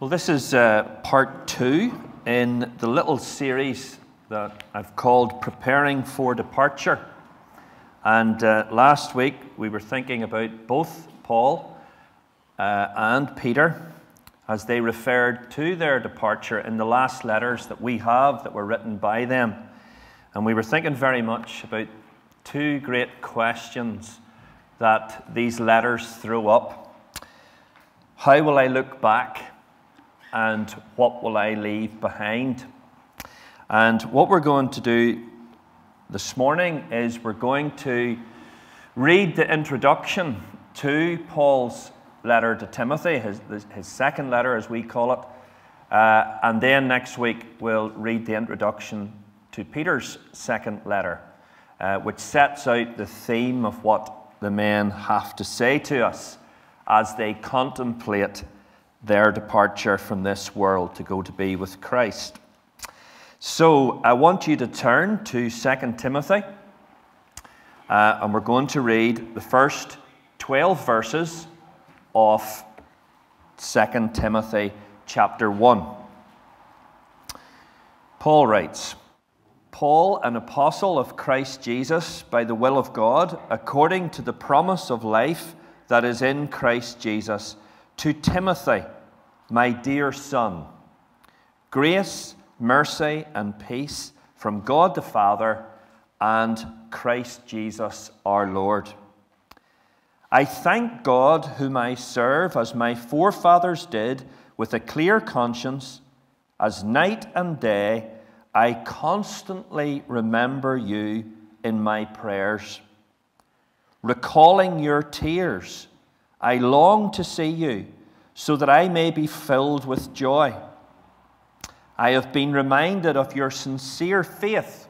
Well, this is uh, part two in the little series that I've called Preparing for Departure. And uh, last week we were thinking about both Paul uh, and Peter as they referred to their departure in the last letters that we have that were written by them. And we were thinking very much about two great questions that these letters throw up. How will I look back? And what will I leave behind? And what we're going to do this morning is we're going to read the introduction to Paul's letter to Timothy, his, his second letter, as we call it. Uh, and then next week, we'll read the introduction to Peter's second letter, uh, which sets out the theme of what the men have to say to us as they contemplate their departure from this world to go to be with Christ. So I want you to turn to 2 Timothy, uh, and we're going to read the first 12 verses of 2 Timothy chapter 1. Paul writes, Paul, an apostle of Christ Jesus, by the will of God, according to the promise of life that is in Christ Jesus, to Timothy, my dear son, grace, mercy, and peace from God the Father and Christ Jesus our Lord. I thank God, whom I serve as my forefathers did, with a clear conscience, as night and day I constantly remember you in my prayers. Recalling your tears, I long to see you, so that I may be filled with joy. I have been reminded of your sincere faith,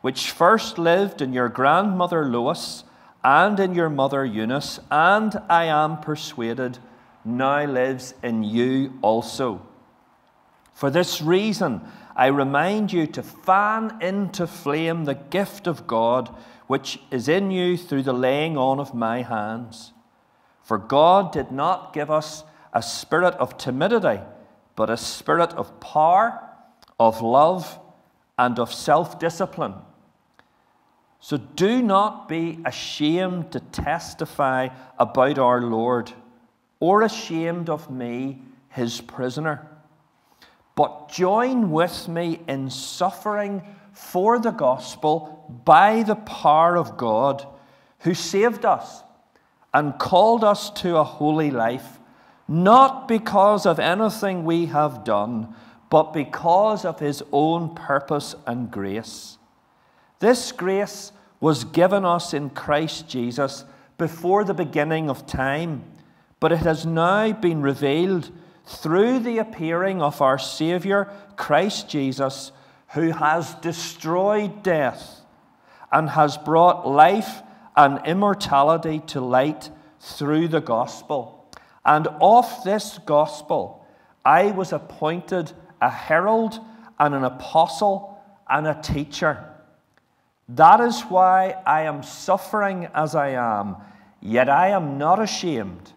which first lived in your grandmother Lois and in your mother Eunice, and I am persuaded now lives in you also. For this reason, I remind you to fan into flame the gift of God which is in you through the laying on of my hands. For God did not give us a spirit of timidity, but a spirit of power, of love, and of self discipline. So do not be ashamed to testify about our Lord, or ashamed of me, his prisoner. But join with me in suffering for the gospel by the power of God, who saved us and called us to a holy life, not because of anything we have done, but because of his own purpose and grace. This grace was given us in Christ Jesus before the beginning of time, but it has now been revealed through the appearing of our Saviour, Christ Jesus, who has destroyed death and has brought life and immortality to light through the gospel. And of this gospel, I was appointed a herald and an apostle and a teacher. That is why I am suffering as I am, yet I am not ashamed,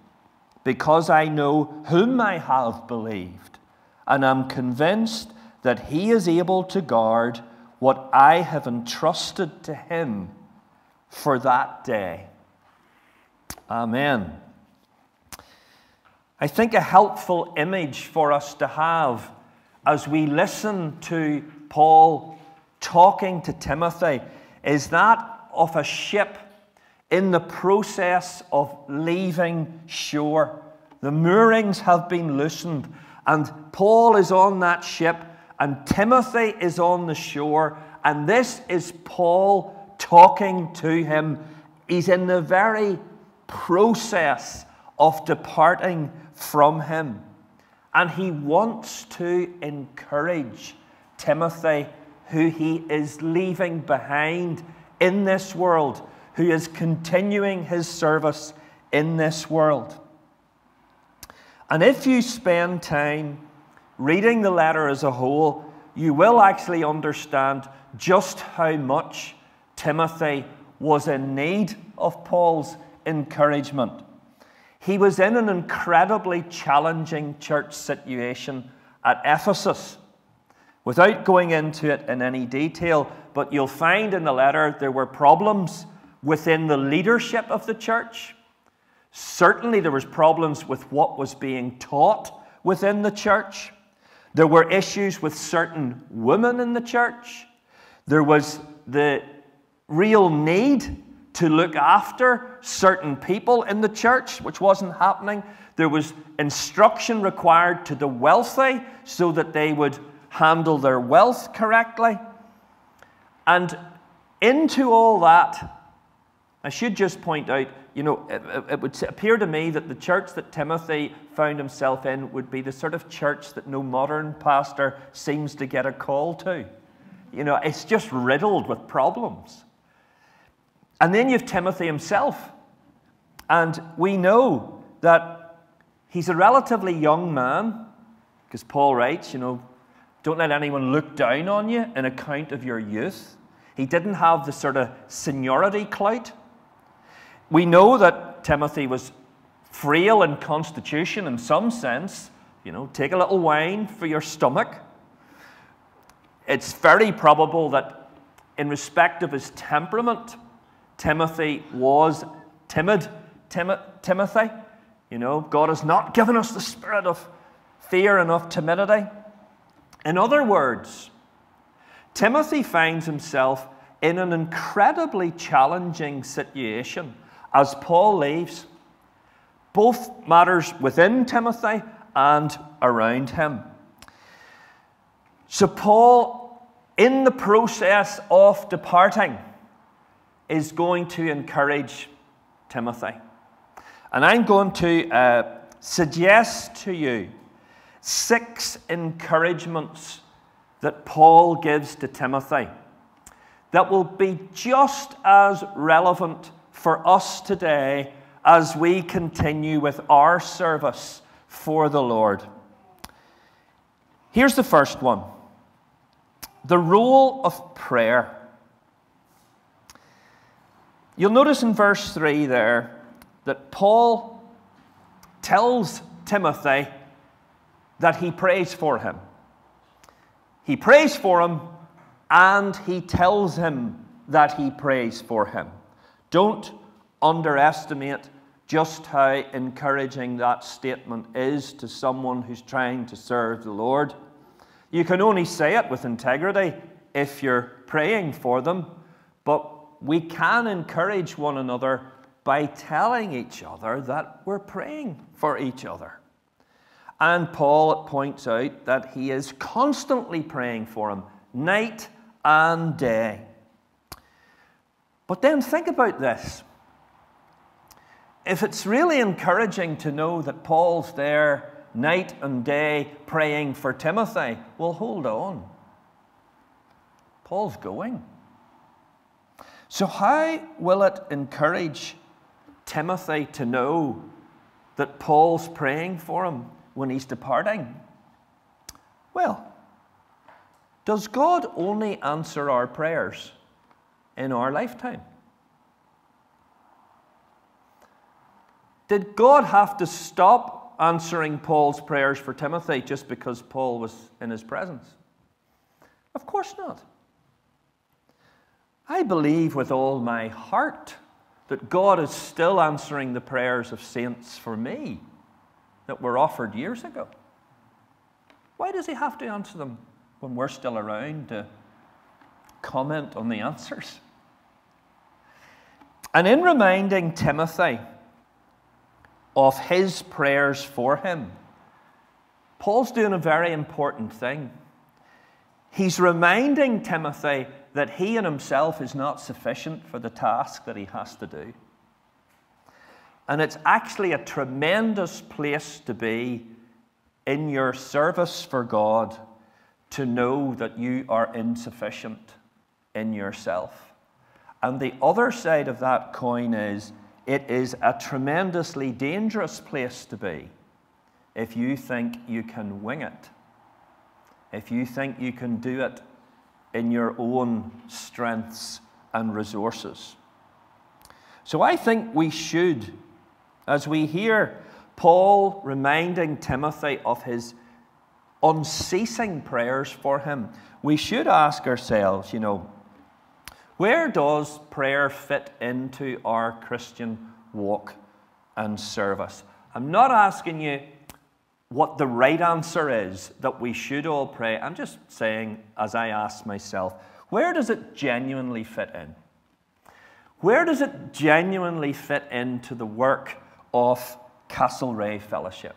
because I know whom I have believed, and am convinced that he is able to guard what I have entrusted to him for that day. Amen. I think a helpful image for us to have as we listen to Paul talking to Timothy is that of a ship in the process of leaving shore. The moorings have been loosened, and Paul is on that ship, and Timothy is on the shore, and this is Paul talking to him. He's in the very process of departing from him, and he wants to encourage Timothy who he is leaving behind in this world, who is continuing his service in this world. And if you spend time reading the letter as a whole, you will actually understand just how much Timothy was in need of Paul's encouragement. He was in an incredibly challenging church situation at Ephesus. Without going into it in any detail, but you'll find in the letter there were problems within the leadership of the church. Certainly, there was problems with what was being taught within the church. There were issues with certain women in the church. There was the real need to look after certain people in the church, which wasn't happening. There was instruction required to the wealthy so that they would handle their wealth correctly. And into all that, I should just point out, you know, it, it, would appear to me that the church that Timothy found himself in would be the sort of church that no modern pastor seems to get a call to. You know, it's just riddled with problems. And then you have Timothy himself. And we know that he's a relatively young man, because Paul writes, you know, don't let anyone look down on you in account of your youth. He didn't have the sort of seniority clout. We know that Timothy was frail in constitution in some sense. You know, take a little wine for your stomach. It's very probable that, in respect of his temperament, Timothy was timid. Tim- Timothy, you know, God has not given us the spirit of fear and of timidity. In other words, Timothy finds himself in an incredibly challenging situation as Paul leaves, both matters within Timothy and around him. So, Paul, in the process of departing, is going to encourage Timothy. And I'm going to uh, suggest to you six encouragements that Paul gives to Timothy that will be just as relevant for us today as we continue with our service for the Lord. Here's the first one the role of prayer. You'll notice in verse 3 there that Paul tells Timothy that he prays for him. He prays for him and he tells him that he prays for him. Don't underestimate just how encouraging that statement is to someone who's trying to serve the Lord. You can only say it with integrity if you're praying for them, but we can encourage one another by telling each other that we're praying for each other. And Paul points out that he is constantly praying for him, night and day. But then think about this. If it's really encouraging to know that Paul's there night and day praying for Timothy, well, hold on. Paul's going. So, how will it encourage Timothy to know that Paul's praying for him when he's departing? Well, does God only answer our prayers in our lifetime? Did God have to stop answering Paul's prayers for Timothy just because Paul was in his presence? Of course not. I believe with all my heart that God is still answering the prayers of saints for me that were offered years ago. Why does He have to answer them when we're still around to comment on the answers. And in reminding Timothy of his prayers for him, Paul's doing a very important thing. He's reminding Timothy that he in himself is not sufficient for the task that he has to do. And it's actually a tremendous place to be in your service for God to know that you are insufficient in yourself. And the other side of that coin is it is a tremendously dangerous place to be if you think you can wing it, if you think you can do it in your own strengths and resources. So I think we should, as we hear Paul reminding Timothy of his unceasing prayers for him, we should ask ourselves, you know, where does prayer fit into our Christian walk and service? I'm not asking you what the right answer is that we should all pray. I'm just saying, as I ask myself, where does it genuinely fit in? Where does it genuinely fit into the work of Castlereagh Fellowship?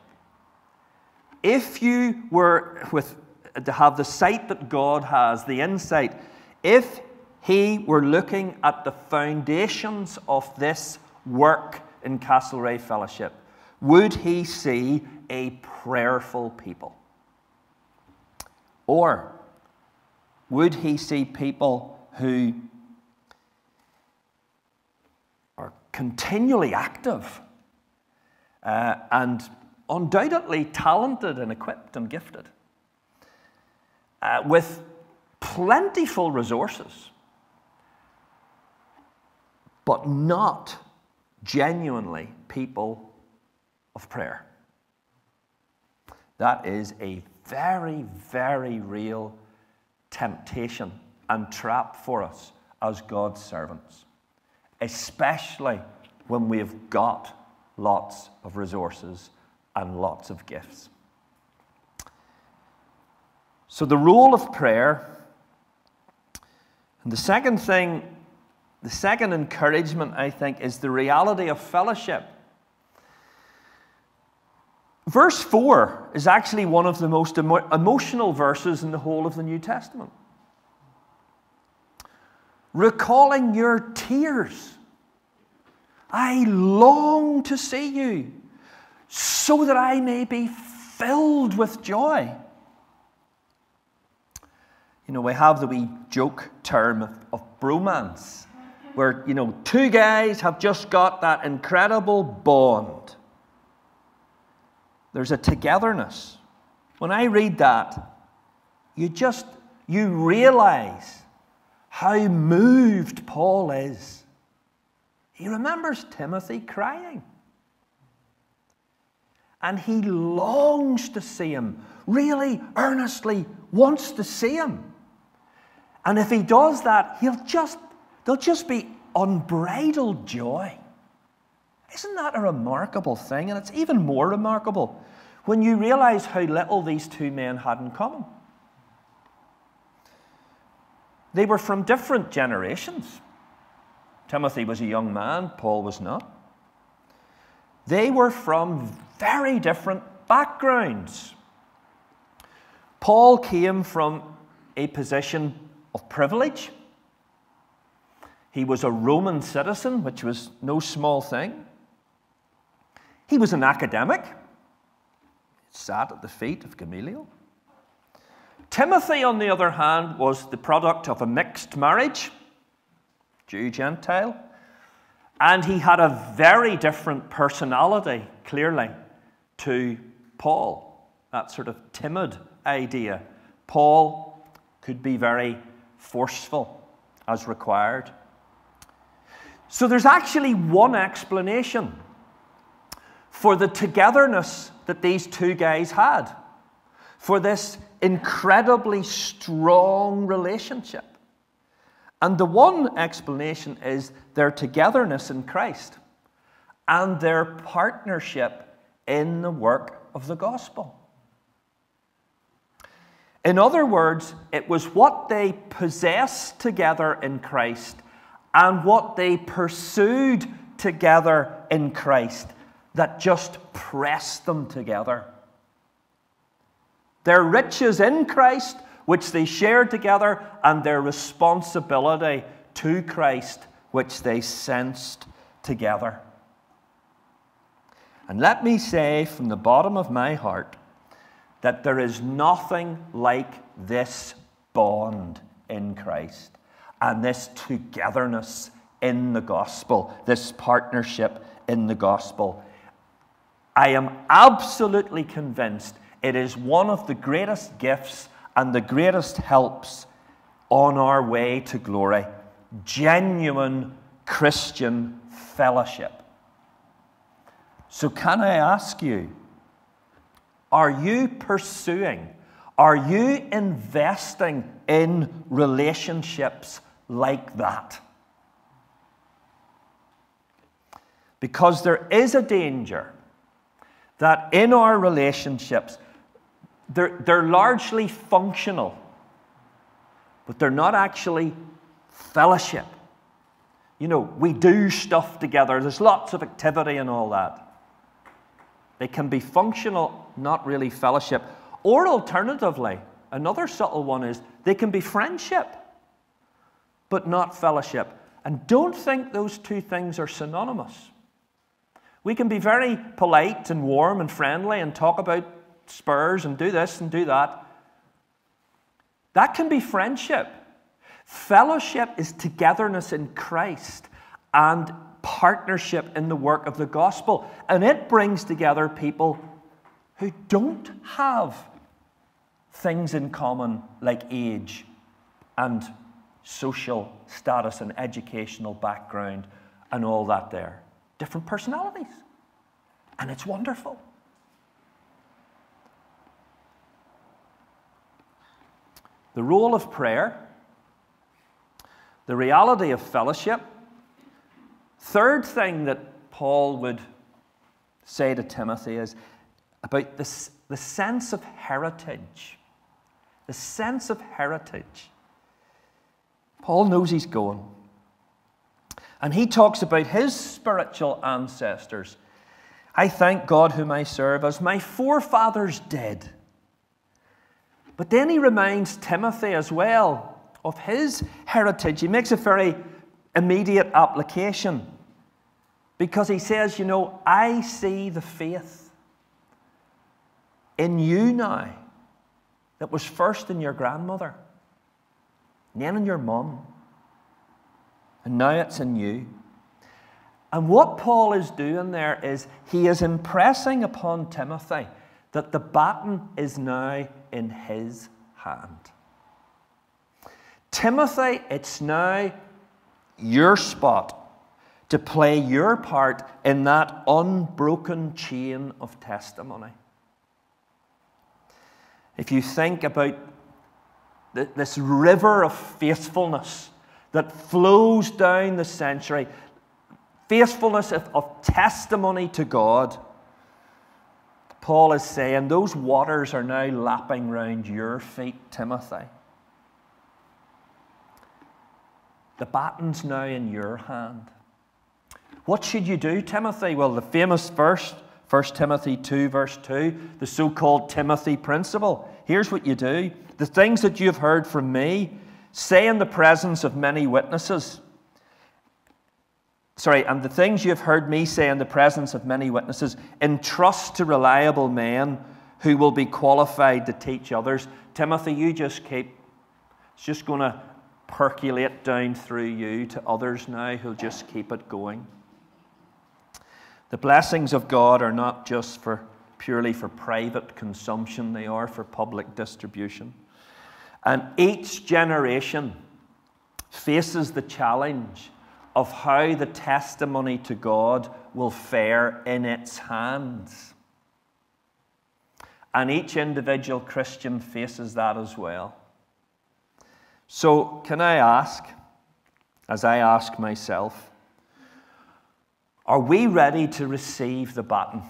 If you were with, to have the sight that God has, the insight, if He were looking at the foundations of this work in Castlereagh Fellowship, would He see a prayerful people? Or would He see people who are continually active uh, and undoubtedly talented and equipped and gifted, uh, with plentiful resources, but not genuinely people of prayer. That is a very, very real temptation and trap for us as God's servants, especially when we've got lots of resources and lots of gifts. So, the role of prayer, and the second thing, the second encouragement, I think, is the reality of fellowship. Verse 4 is actually one of the most emo- emotional verses in the whole of the New Testament. Recalling your tears I long to see you so that I may be filled with joy. You know, we have the wee joke term of, of bromance, where, you know, two guys have just got that incredible bond. There's a togetherness. When I read that, you just, you realize how moved Paul is he remembers Timothy crying. And he longs to see him, really earnestly wants to see him. And if he does that, he'll just, there'll just be unbridled joy. Isn't that a remarkable thing? And it's even more remarkable when you realize how little these two men had in common. They were from different generations. Timothy was a young man, Paul was not. They were from very different backgrounds. Paul came from a position of privilege. He was a Roman citizen, which was no small thing. He was an academic, sat at the feet of Gamaliel. Timothy, on the other hand, was the product of a mixed marriage. Jew Gentile. And he had a very different personality, clearly, to Paul. That sort of timid idea. Paul could be very forceful as required. So there's actually one explanation for the togetherness that these two guys had, for this incredibly strong relationship. And the one explanation is their togetherness in Christ and their partnership in the work of the gospel. In other words, it was what they possessed together in Christ and what they pursued together in Christ that just press them together. Their riches in Christ which they shared together, and their responsibility to Christ, which they sensed together. And let me say from the bottom of my heart that there is nothing like this bond in Christ and this togetherness in the gospel, this partnership in the gospel. I am absolutely convinced it is one of the greatest gifts and the greatest helps on our way to glory genuine Christian fellowship. So, can I ask you, are you pursuing, are you investing in relationships like that? Because there is a danger that in our relationships, they're, they're largely functional, but they're not actually fellowship. You know, we do stuff together, there's lots of activity and all that. They can be functional, not really fellowship. Or alternatively, another subtle one is they can be friendship, but not fellowship. And don't think those two things are synonymous. We can be very polite and warm and friendly and talk about spurs and do this and do that. That can be friendship. Fellowship is togetherness in Christ and partnership in the work of the gospel. And it brings together people who don't have things in common like age and social status and educational background and all that there. Different personalities. And it's wonderful. The role of prayer, the reality of fellowship, Third thing that Paul would say to Timothy is about this, the sense of heritage. The sense of heritage. Paul knows he's going. And he talks about his spiritual ancestors. I thank God whom I serve as my forefathers did. But then he reminds Timothy as well of his heritage. He makes a very immediate application. Because he says, You know, I see the faith in you now that was first in your grandmother, then in your mum, and now it's in you. And what Paul is doing there is he is impressing upon Timothy that the baton is now in his hand. Timothy, it's now your spot to play your part in that unbroken chain of testimony. If you think about this river of faithfulness that flows down the century, faithfulness of, of testimony to God, Paul is saying those waters are now lapping round your feet, Timothy. The baton's now in your hand. What should you do, Timothy? Well, the famous verse, 1 Timothy 2, verse 2, the so called Timothy principle. Here's what you do the things that you have heard from me, say in the presence of many witnesses. Sorry, and the things you have heard me say in the presence of many witnesses, entrust to reliable men who will be qualified to teach others. Timothy, you just keep, it's just going to percolate down through you to others now who'll just keep it going. The blessings of God are not just for purely for private consumption, they are for public distribution. And each generation faces the challenge of how the testimony to God will fare in its hands. And each individual Christian faces that as well. So, can I ask, as I ask myself, are we ready to receive the baton?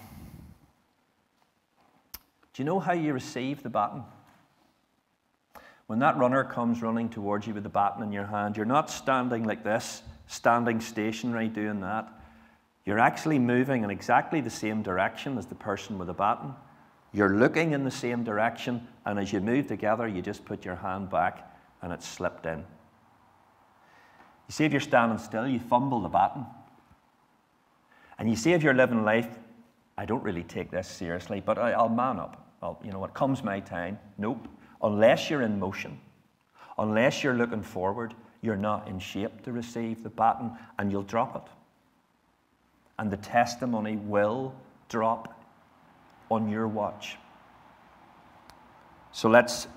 Do you know how you receive the baton? When that runner comes running towards you with the baton in your hand, you're not standing like this, standing stationary doing that. You're actually moving in exactly the same direction as the person with the baton. You're looking in the same direction, and as you move together, you just put your hand back and it slipped in. You see, if you're standing still, you fumble the baton. And you see, if you're living life, I don't really take this seriously, but I, will man up. I'll, you know, what comes my time. Nope. Unless you're in motion, unless you're looking forward, you're not in shape to receive the baton and you'll drop it. And the testimony will drop on your watch. So let's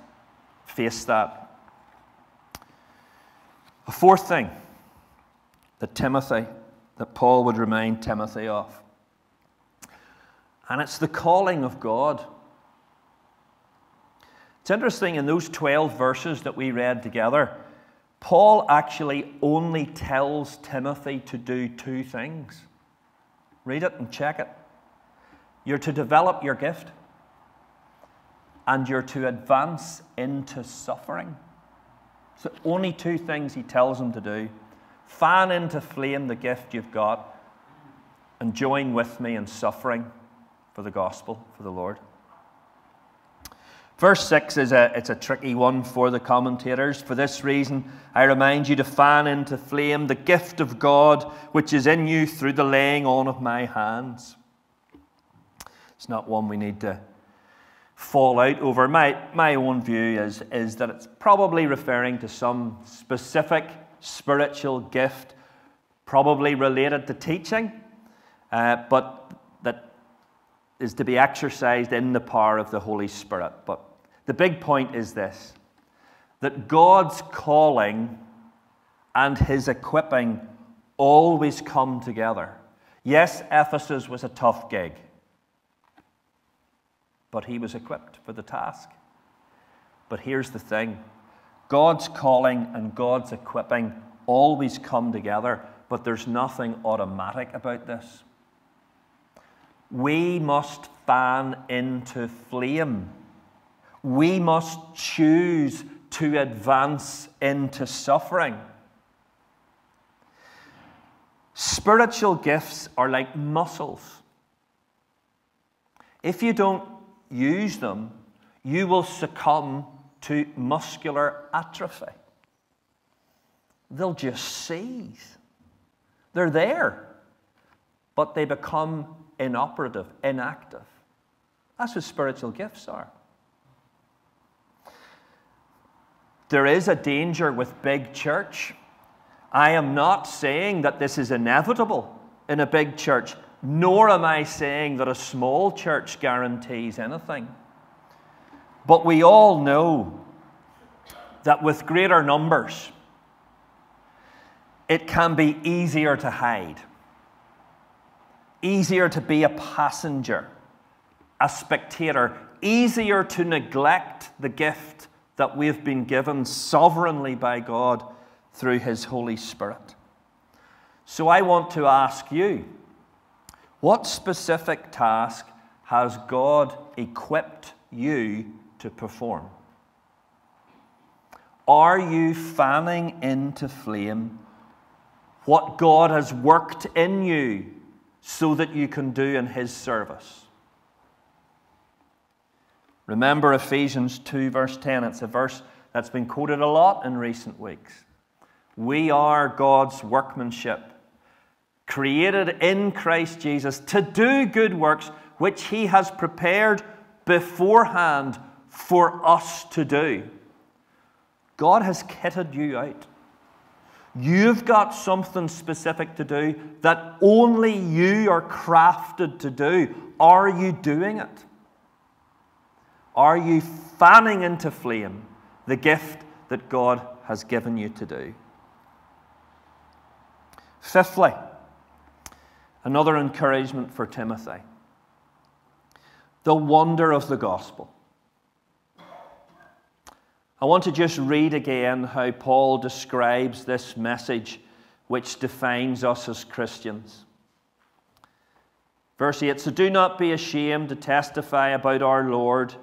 face that a fourth thing that Timothy, that Paul would remind Timothy of And it's the calling of God. It's interesting in those 12 verses that we read together, Paul actually only tells Timothy to do two things. Read it and check it. You're to develop your gift, and you're to advance into suffering. So, only two things he tells him to do fan into flame the gift you've got, and join with me in suffering for the gospel, for the Lord. Verse 6 is a, it's a tricky one for the commentators. For this reason, I remind you to fan into flame the gift of God which is in you through the laying on of my hands. It's not one we need to fall out over. My, my own view is, is that it's probably referring to some specific spiritual gift, probably related to teaching, uh, but is to be exercised in the power of the Holy Spirit. But the big point is this that God's calling and his equipping always come together. Yes, Ephesus was a tough gig, but he was equipped for the task. But here's the thing God's calling and God's equipping always come together, but there's nothing automatic about this. We must fan into flame we must choose to advance into suffering. Spiritual gifts are like muscles. If you don't use them, you will succumb to muscular atrophy. They'll just seize. They're there, but they become inoperative, inactive. That's what spiritual gifts are. There is a danger with big church. I am not saying that this is inevitable in a big church, nor am I saying that a small church guarantees anything. But we all know that with greater numbers, it can be easier to hide, easier to be a passenger, a spectator, easier to neglect the gift that we've been given sovereignly by God through His Holy Spirit. So I want to ask you what specific task has God equipped you to perform? Are you fanning into flame what God has worked in you so that you can do in His service? Remember Ephesians 2, verse 10. It's a verse that's been quoted a lot in recent weeks. We are God's workmanship, created in Christ Jesus to do good works which He has prepared beforehand for us to do. God has kitted you out. You've got something specific to do that only you are crafted to do. Are you doing it? Are you fanning into flame the gift that God has given you to do? Fifthly, another encouragement for Timothy the wonder of the gospel. I want to just read again how Paul describes this message which defines us as Christians. Verse 8 So do not be ashamed to testify about our Lord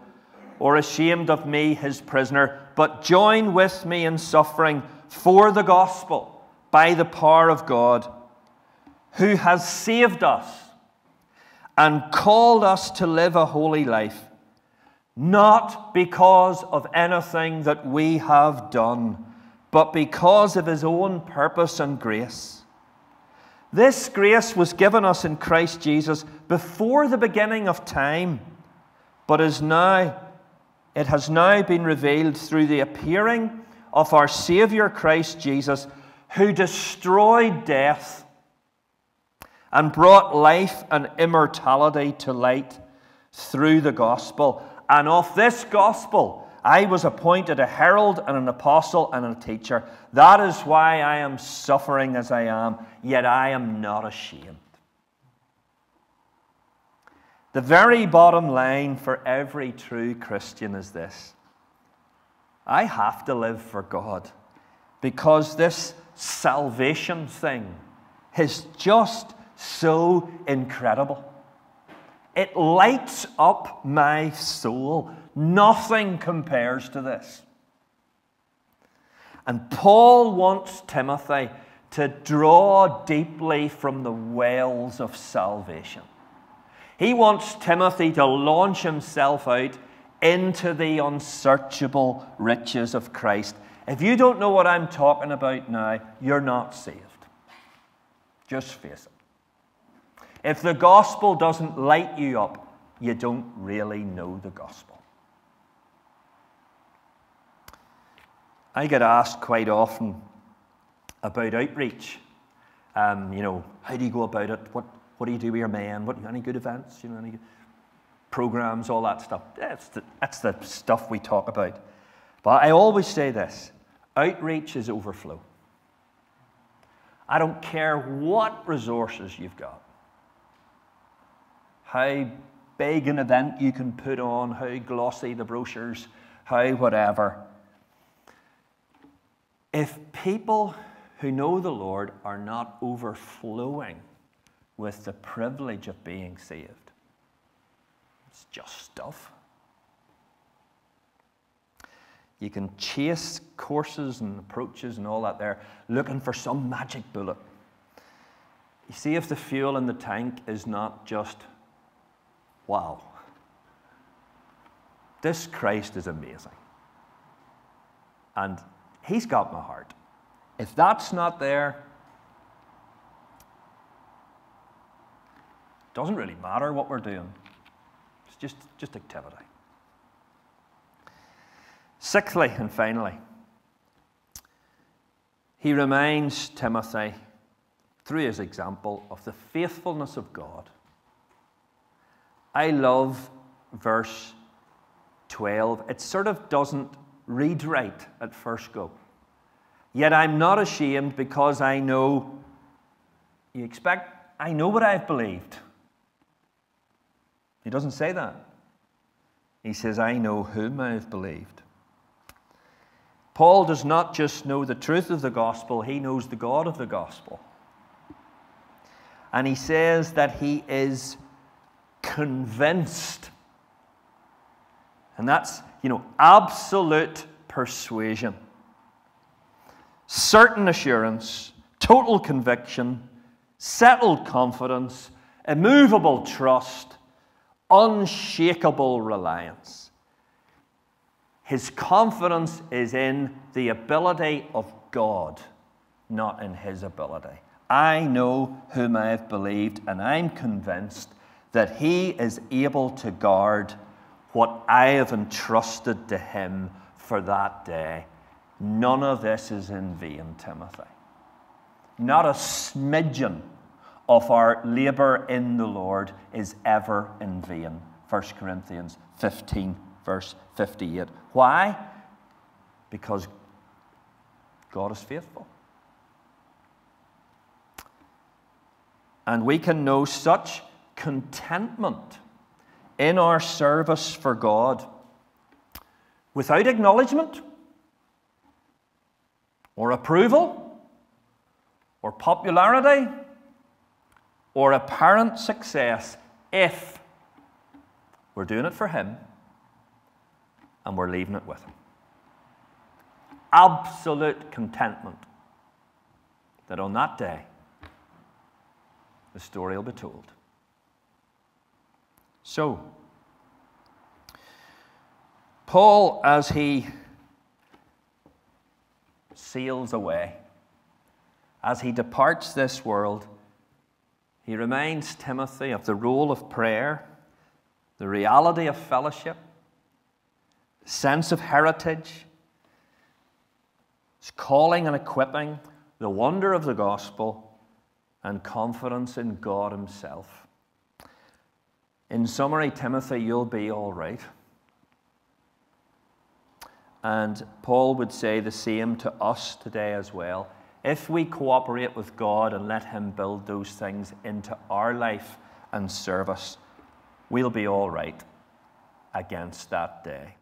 or ashamed of me, his prisoner, but join with me in suffering for the gospel by the power of God, who has saved us and called us to live a holy life, not because of anything that we have done, but because of his own purpose and grace. This grace was given us in Christ Jesus before the beginning of time, but is now it has now been revealed through the appearing of our Saviour Christ Jesus, who destroyed death and brought life and immortality to light through the gospel. And of this gospel, I was appointed a herald and an apostle and a teacher. That is why I am suffering as I am, yet I am not ashamed. The very bottom line for every true Christian is this I have to live for God because this salvation thing is just so incredible. It lights up my soul. Nothing compares to this. And Paul wants Timothy to draw deeply from the wells of salvation. He wants Timothy to launch himself out into the unsearchable riches of Christ. If you don't know what I'm talking about now, you're not saved. Just face it. If the gospel doesn't light you up, you don't really know the gospel. I get asked quite often about outreach. Um, you know, how do you go about it? What, what do you do with your men? What, any good events? You know, any programs, all that stuff. That's the, that's the stuff we talk about. But I always say this outreach is overflow. I don't care what resources you've got how big an event you can put on, how glossy the brochures, how whatever. If people who know the Lord are not overflowing with the privilege of being saved, it's just stuff. You can chase courses and approaches and all that there, looking for some magic bullet. You see if the fuel in the tank is not just Wow. This Christ is amazing. And he's got my heart. If that's not there, doesn't really matter what we're doing. It's just, just activity. Sixthly and finally, he reminds Timothy, through his example, of the faithfulness of God. I love verse 12. It sort of doesn't read right at first go. Yet I'm not ashamed because I know, you expect, I know what I've believed. He doesn't say that. He says, I know whom I've believed. Paul does not just know the truth of the gospel, he knows the God of the gospel. And he says that he is convinced. And that's, you know, absolute persuasion, certain assurance, total conviction, settled confidence, immovable trust, unshakable reliance. His confidence is in the ability of God, not in his ability. I know whom I have believed, and I'm convinced that he is able to guard what I have entrusted to him for that day. None of this is in vain, Timothy. Not a smidgen of our labor in the Lord is ever in vain. 1 Corinthians 15, verse 58. Why? Because God is faithful. And we can know such contentment in our service for God without acknowledgement or approval or popularity or apparent success if we're doing it for Him and we're leaving it with Him. Absolute contentment that on that day the story will be told. So, Paul, as he sails away, as he departs this world, he reminds Timothy of the role of prayer, the reality of fellowship, sense of heritage, his calling and equipping, the wonder of the gospel, and confidence in God Himself. In summary, Timothy, you'll be all right. And Paul would say the same to us today as well. If we cooperate with God and let Him build those things into our life and service, we'll be all right against that day.